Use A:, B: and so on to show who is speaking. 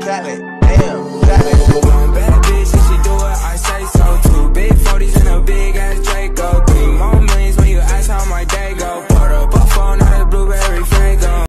A: Chocolate, damn,